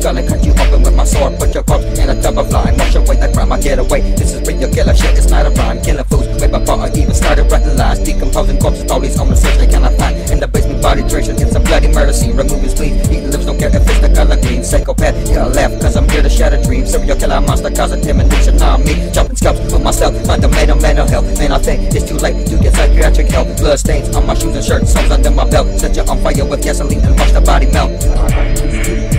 Gonna cut you open with my sword. Put your corpse in a tub of lime. Wash away the crime, I get away. This is real killer shit, it's not a rhyme. Killing fools way before I even started writing lies. Decomposing corpses, all these on the search they cannot find. In the basement body tracing, it's a bloody murder scene. Remove his bleed, eating lips, don't care if it's the color green. Psychopath, you're left, cause I'm here to shatter dreams. Serial killer monster, cause intimidation on me. Jumping scalps for myself, my domain man mental health Man, I think it's too late to get psychiatric help. Blood stains on my shoes and shirts, songs under my belt. Set you on fire with gasoline and watch the body melt.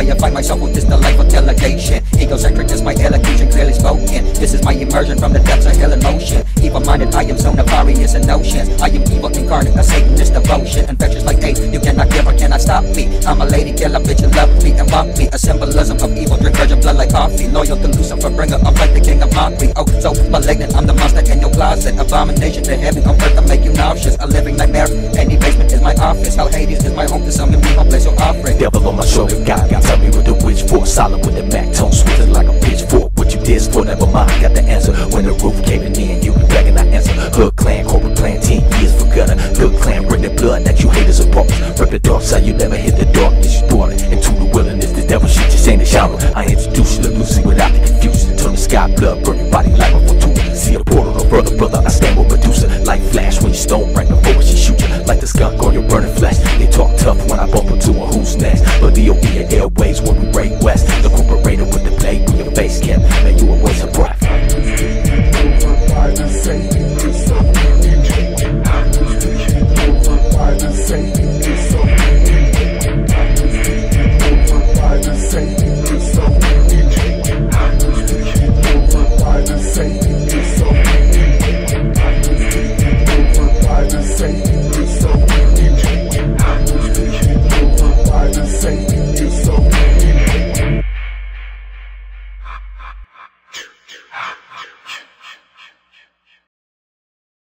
I deify myself with this delightful delegation. Egocentric is my elocution, clearly spoken. This is my immersion from the depths of hell and motion. Evil minded, I am so nefarious in notions. I am evil incarnate, a Satanist devotion. Infectious like AIDS, you cannot give or cannot stop me. I'm a lady killer, bitch, you love me and mock me. A symbolism of evil, drink virgin blood like coffee. Loyal to Lucifer, bringer of light, the king of mockery. Oh, so malignant, I'm the monster in your closet. Abomination to heaven on earth, I make you nauseous. A living nightmare. Any basement is my office. Hell Hades is my home to summon me, home place your offering. Devil on my shoulder, God, God, Solid with the Mac tone, switching like a pitchfork. What you did for, never mind, got the answer. When the roof caving in, you be begging, I answer. Hood Klan, corporate plan, 10 years for gutter. Hood Klan, bring the blood that you haters apart. Rep the dark side, you never hit the darkness. You brought it into the wilderness. The devil shit just ain't a genre. I introduce you to Lucy without the confusion. Turn the sky blood, burn your body like a Fortuna. See a portal, no brother, brother, I stand with Medusa. Like flash when you stone right before she shoot you. Like the skunk on your burning flesh.